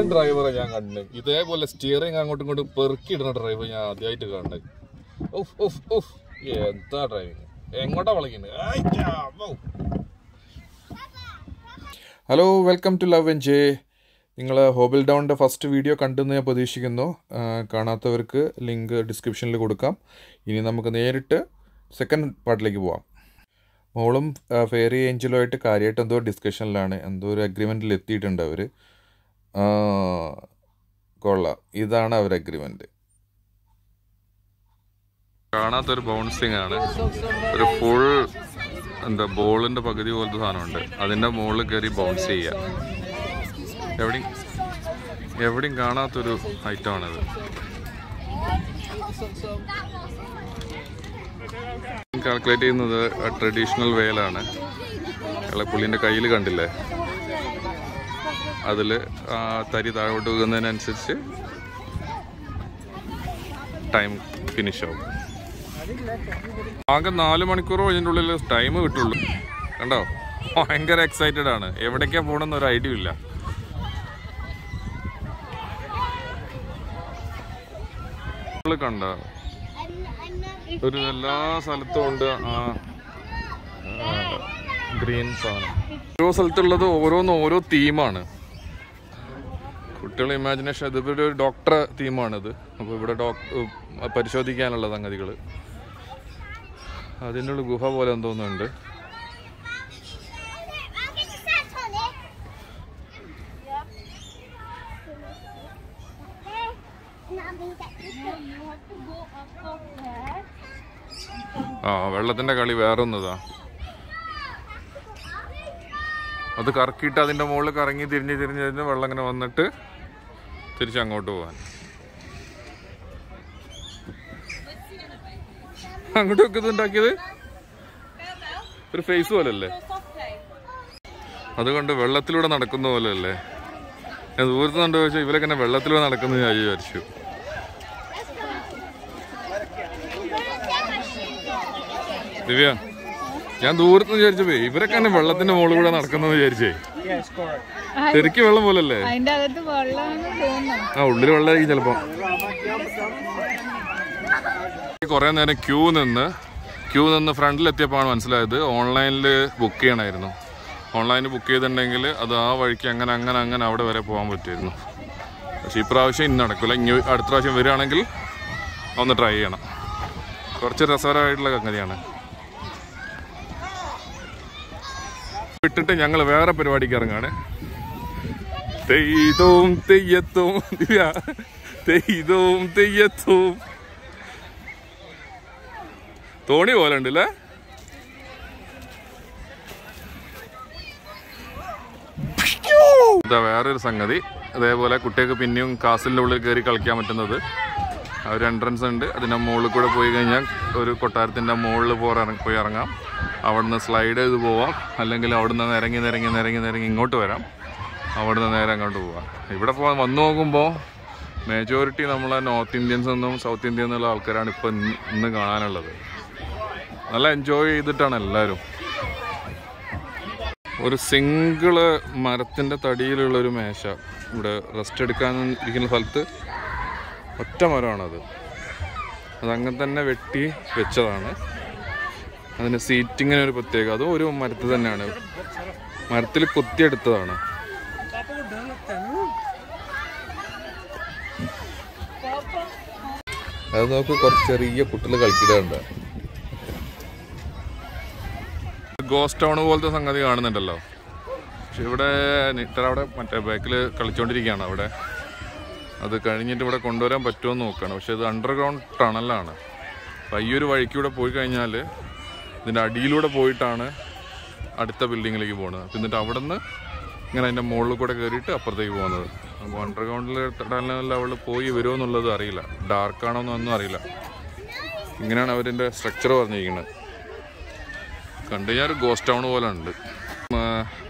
കിടിലൻ ഡ്രൈവറെ ഞാൻ കണ്ടു. ഇതേപോലെ സ്റ്റിയറിംഗ് അങ്ങോട്ടും ഇങ്ങോട്ടും പെറുക്കിയിടുന്ന ഡ്രൈവർ ഞാൻ ആദ്യമായിട്ട് കണ്ടു. ഉഫ് ഉഫ് ഉഫ്. എന്താ ഡ്രൈവിങ് എങ്ങോട്ടാ വളക്കുന്നത് hello welcome to Love N J നിങ്ങൾ ഹോബിൽ ഡൗണിന്റെ ഫസ്റ്റ് വീഡിയോ കണ്ടെന്ന് ഞാൻ പ്രതീക്ഷിക്കുന്നു. കാണാത്തവർക്ക് ലിങ്ക് ഡിസ്ക്രിപ്ഷനിൽ കൊടുക്കാം. ഇനി നമുക്ക് നേരിട്ട് സെക്കൻഡ് പാർട്ടിലേക്ക് പോവാം. മോളും ഫെയറി ഏഞ്ചലുമായിട്ട് കാര്യമായിട്ട് എന്തോ ഡിസ്കഷനിലാണ് എന്തോ ഒരു അഗ്രിമെന്റിൽ എത്തിയിട്ടുണ്ട് അവർ കൊള്ളാം. ഇതാണ് അവർ അഗ്രിമെന്റ് കാണാത്തൊരു ബൗൺസിങ് ആണ്. ഒരു ഫുൾ എന്താ ബോളിന്റെ പകുതി പോലത്തെ സാധനമുണ്ട്. അതിന്റെ മുകളിൽ കയറി ബൗൺസ് ചെയ്യുക എവിടെയും എവിടെയും കാണാത്തൊരു ഐറ്റമാണിത് കാൽക്കുലേറ്റ് ചെയ്യുന്നത് ട്രഡീഷണൽ വേലാണ് പുള്ളിന്റെ കയ്യിൽ കണ്ടില്ലേ? അതിൽ തരി താഴോട്ട് പോകുന്നതിനനുസരിച്ച് ടൈം ഫിനിഷ് ആവും. ആകെ നാല് മണിക്കൂറോ ഇതിന്റെ ഉള്ളിൽ ടൈം കിട്ടുള്ളൂ. കണ്ടോ? ഭയങ്കര എക്സൈറ്റഡ് ആണ്. എവിടേക്കാ പോകണമെന്ന് ഒരു ഐഡിയ ഇല്ല. കണ്ട ഒരു എല്ലാ സ്ഥലത്തും ഉണ്ട് ആ ഗ്രീൻ സാധനം. ഓരോ സ്ഥലത്തുള്ളത് ഓരോന്ന് ഓരോ തീമാണ് കുട്ടികളുടെ ഇമാജിനേഷൻ ഇത് ഒരു ഡോക്ടർ തീമാണിത് അപ്പോൾ ഇവിടെ ഡോക്ടർ പരിശോധിക്കാനുള്ള സംഗതികൾ. അതിന്റെ ഉള്ളിൽ ഗുഹ പോലെ എന്തോന്നുണ്ട് ആ വെള്ളത്തിന്റെ കളി വേറെ ഒന്നതാ അത് കറക്കിയിട്ട് അതിന്റെ മുകളിൽ കറങ്ങി തിരിഞ്ഞ് തിരിഞ്ഞ് തിരിഞ്ഞ് വെള്ളം ഇങ്ങനെ വന്നിട്ട് തിരിച്ച് അങ്ങോട്ട് പോവാൻ. അങ്ങോട്ട് വെക്കുന്നത് ഉണ്ടാക്കിയത്? ഒരു ഫേസ് പോലല്ലേ? അതുകൊണ്ട് വെള്ളത്തിലൂടെ നടക്കുന്ന പോലെയല്ലേ? ഞാൻ ദൂരത്ത് കണ്ടു ചോദിച്ചാൽ ഇവരൊക്കെ എന്നെ വെള്ളത്തിലൂടെ നടക്കുന്നു ഞാൻ വിചാരിച്ചു. ദിവ്യ ഞാൻ ദൂരത്ത് വിചാരിച്ചപ്പോ ഇവരൊക്കെ തന്നെ വെള്ളത്തിന്റെ മുകളിൽ കൂടെ നടക്കുന്നത് വിചാരിച്ചേ. ശരിക്ക് വെള്ളം പോലല്ലേ? ആ ഉള്ളിൽ വെള്ളമായിരിക്കും ചിലപ്പോ. കുറെ നേരം ക്യൂ നിന്ന് ക്യൂ നിന്ന് ഫ്രണ്ടിലെത്തിയപ്പോഴാണ് മനസ്സിലായത് ഓൺലൈനിൽ ബുക്ക് ചെയ്യണമായിരുന്നു ഓൺലൈനിൽ ബുക്ക് ചെയ്തിട്ടുണ്ടെങ്കിൽ അത് ആ വഴിക്ക് അങ്ങനെ അങ്ങനെ അങ്ങനെ അവിടെ വരെ പോകാൻ പറ്റുമായിരുന്നു പക്ഷേ ഇപ്രാവശ്യം ഇന്ന് നടക്കില്ല ഇനി അടുത്ത പ്രാവശ്യം വരികയാണെങ്കിൽ ഒന്ന് ട്രൈ ചെയ്യണം. കുറച്ച് രസകരമായിട്ടുള്ള സംഗതിയാണ്. വിട്ടിട്ട് ഞങ്ങൾ വേറെ പരിപാടിക്ക് ഇറങ്ങാണ്. തെയ്തവും തെയ്യത്തും ദിവ്യ തെയ്യത്തും. തോണി പോലെ ഉണ്ടല്ലേ? ഇതാ വേറൊരു സംഗതി. അതേപോലെ കുട്ടികൾക്ക് പിന്നെയും കാസിലിന്റെ ഉള്ളിൽ കയറി കളിക്കാൻ പറ്റുന്നത്. ആ ഒരു എൻട്രൻസ് ഉണ്ട്. അതിന്റെ മുകളിൽ കൂടെ പോയി കഴിഞ്ഞാൽ ഒരു കൊട്ടാരത്തിന്റെ മുകളിൽ പോയി ഇറങ്ങാം. അവിടുന്ന് സ്ലൈഡ് ചെയ്ത് പോവാം. അല്ലെങ്കിൽ അവിടുന്ന് നിരങ്ങി നിരങ്ങി നിരങ്ങി നിരങ്ങി ഇങ്ങോട്ട് വരാം. അവിടുന്ന് നേരെ അങ്ങോട്ട് പോവാം. ഇവിടെ പോ വന്നു നോക്കുമ്പോൾ മേജോറിറ്റി നമ്മളെ നോർത്ത് ഇന്ത്യൻസ് എന്നും സൗത്ത് ഇന്ത്യൻ എന്നുള്ള ആൾക്കാരാണ് ഇപ്പം ഇന്ന് കാണാനുള്ളത്. നല്ല എൻജോയ് ചെയ്തിട്ടാണ് എല്ലാവരും. ഒരു സിംഗിൾ മരത്തിന്റെ തടിയിലുള്ളൊരു മേശ ഇവിടെ റെസ്റ്റ് എടുക്കാൻ ഇരിക്കുന്ന സ്ഥലത്ത് ഒറ്റ മരമാണത്. അതങ്ങനെ തന്നെ വെട്ടി വെച്ചതാണ്. അതിന് സീറ്റിങ്ങിന് ഒരു പ്രത്യേകത. അതും ഒരു മരത്തിൽ തന്നെയാണ്. മരത്തിൽ കൊത്തിയെടുത്തതാണ് അത് നോക്ക് കുറച്ച് ചെറിയ കുട്ടികൾ കളിക്കുന്നുണ്ട് ഗോസ്റ്റ് ടൗൺ പോലത്തെ സംഗതി കാണുന്നുണ്ടല്ലോ. പക്ഷെ ഇവിടെ നിട്ടർ അവിടെ മറ്റേ ബാക്കിൽ കളിച്ചുകൊണ്ടിരിക്കുകയാണ് അവിടെ. അത് കഴിഞ്ഞിട്ട് ഇവിടെ കൊണ്ടുവരാൻ പറ്റുമോ എന്ന് നോക്കുകയാണ് പക്ഷെ ഇത് അണ്ടർഗ്രൗണ്ട് ടണലാണ് അപ്പം ഈ ഒരു വഴിക്കൂടെ പോയി കഴിഞ്ഞാൽ ഇതിന്റെ അടിയിലൂടെ പോയിട്ടാണ് അടുത്ത ബിൽഡിങ്ങിലേക്ക് പോകുന്നത്. എന്നിട്ട് അവിടെ നിന്ന് ഇങ്ങനെ അതിന്റെ മുകളിൽ കൂടെ കയറിയിട്ട് അപ്പുറത്തേക്ക് പോകുന്നത്. അപ്പോൾ അണ്ടർഗ്രൗണ്ടിൽ ടണൽ അവൾ പോയി വരുമോ എന്നുള്ളത് അറിയില്ല. ഡാർക്കാണോ എന്നൊന്നും അറിയില്ല. ഇങ്ങനെയാണ് അവരിന്റെ സ്ട്രക്ചർ പറഞ്ഞിരിക്കുന്നത്. കണ്ടു ഒരു ഗോസ്റ്റ് ടൗൺ പോലെ ഉണ്ട്.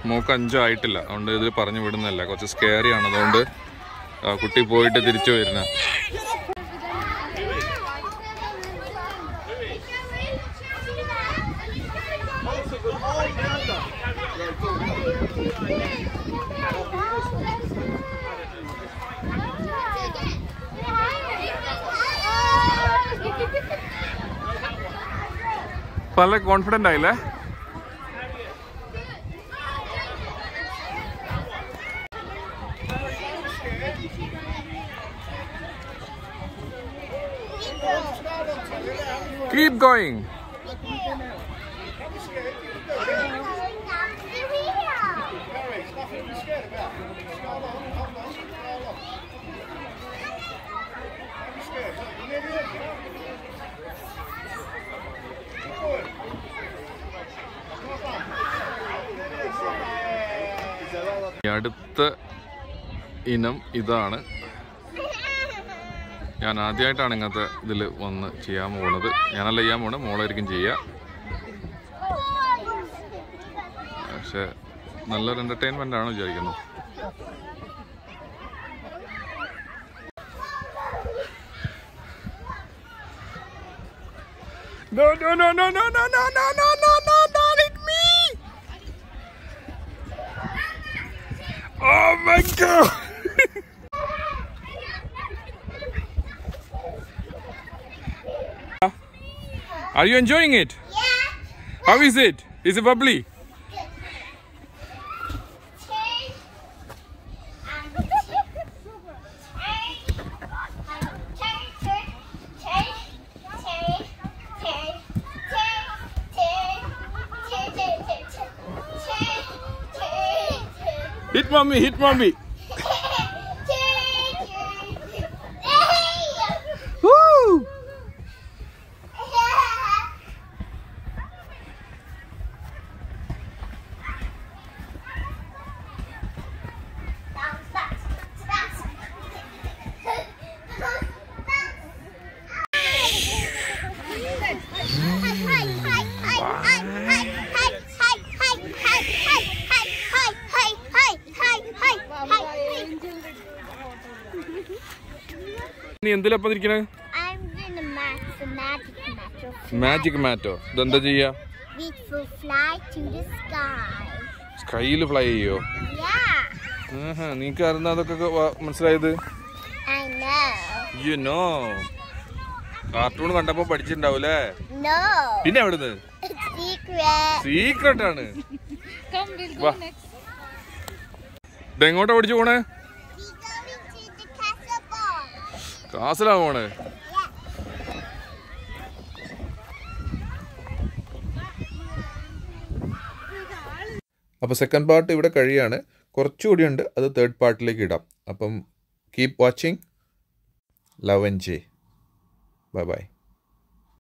മോക്ക് അഞ്ചായിട്ടില്ല. അതുകൊണ്ട് ഇത് പറഞ്ഞു വിടുന്നതല്ല. കുറച്ച് സ്കെയറി ആണ്. അതുകൊണ്ട് കുട്ടി പോയിട്ട് തിരിച്ചു വരുന്ന നല്ല കോൺഫിഡൻ്റ് ആയില്ലേ Keep going. അടുത്ത ഇനം ഇതാണ്. ഞാൻ ആദ്യമായിട്ടാണ് ഇങ്ങനത്തെ ഇതിൽ വന്ന് ചെയ്യാൻ പോകുന്നത് ഞാനല്ല ചെയ്യാൻ പോണത് മോളായിരിക്കും ചെയ്യുക പക്ഷെ നല്ലൊരു എന്റർടൈൻമെന്റ് ആണ് വിചാരിക്കുന്നത് No, no, no, no, no, no, no, no, no, no, my god! Are you enjoying it? Yeah. How is it? Is it bubbly? Mommy, hit mommy. നീ എന്തിലപ്പം ഇരിക്കണേ മാജിക് മാറ്റോ ഇതെന്താ ചെയ്യാ? സ്കൈയിൽ ഫ്ലൈ ചെയ്യോ? നീക്ക് അറിഞ്ഞ അതൊക്കെ മനസ്സിലായത്? യു നോ കാർട്ടൂൺ കണ്ടപ്പോ പഠിച്ചിട്ടുണ്ടാവൂലേ പിന്നെ എവിടുന്ന്? സീക്രട്ട് ആണ്. ഇതെങ്ങോട്ടാ പഠിച്ചു പോണേ? കാസിലാ പോണേ അപ്പോൾ സെക്കൻഡ് പാർട്ട് ഇവിടെ കഴിയാണ്. കുറച്ചുകൂടി ഉണ്ട് അത് തേർഡ് പാർട്ടിലേക്ക് ഇടാം. അപ്പം keep watching Love N J bye bye